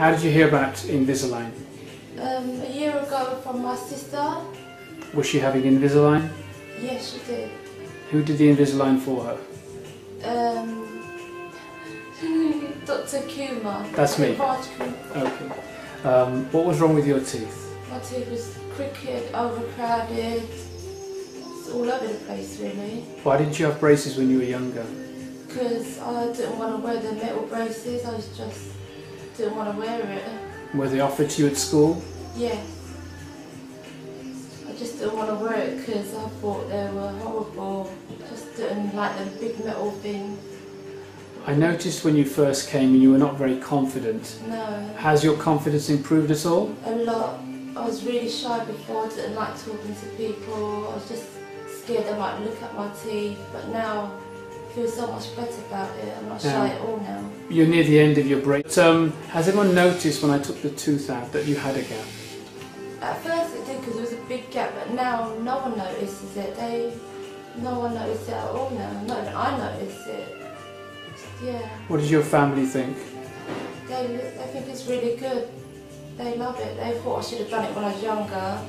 How did you hear about Invisalign? Um, a year ago from my sister. Was she having Invisalign? Yes, she did. Who did the Invisalign for her? Um, Dr. Kumar. That's me. Okay. Um, what was wrong with your teeth? My teeth was crooked, overcrowded. It's all over the place, really. Why didn't you have braces when you were younger? Because I didn't want to wear the metal braces. I was just didn't want to wear it. Were they offered to you at school? Yes. I just didn't want to wear it because I thought they were horrible. Just didn't like the big metal thing. I noticed when you first came and you were not very confident. No. Has your confidence improved at all? a lot. I was really shy before, I didn't like talking to people. I was just scared they might look at my teeth, but now feel so much better about it. I'm not shy at all now. You're near the end of your break. Um, has anyone noticed when I took the tooth out that you had a gap? At first it did because there was a big gap, but now no one notices it. They, no one notices it at all now. Not even I notice it. Yeah, What does your family think? they, they think it's really good. They love it. They thought I should have done it when I was younger.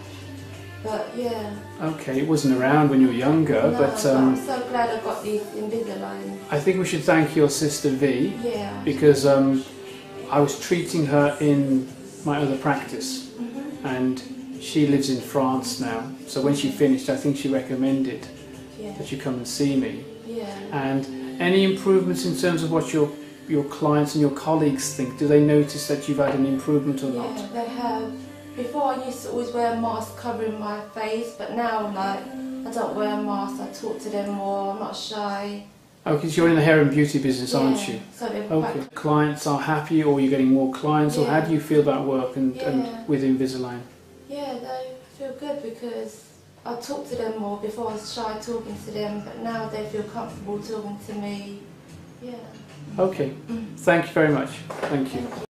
But yeah, Okay, it wasn't around when you were younger, no, but um, I'm so glad I got these Invisalign. I think we should thank your sister V Yeah. because um, I was treating her in my other practice Mhm. and she lives in France now. So when she finished, I think she recommended Yeah. that you come and see me. Yeah. And any improvements in terms of what your your clients and your colleagues think? Do they notice that you've had an improvement or not? Yeah, they have. Before I used to always wear a mask covering my face, but now like I don't wear a mask. I talk to them more. I'm not shy. Oh, because you're in the hair and beauty business, aren't Yeah, you? So Okay. quite. Clients are happy, or you're getting more clients, or how do you feel about work and, Yeah. and with Invisalign? Yeah, they feel good because I talk to them more. Before I was shy talking to them, but now they feel comfortable talking to me. Yeah. Okay, Mm. thank you very much. Thank you. Thank you.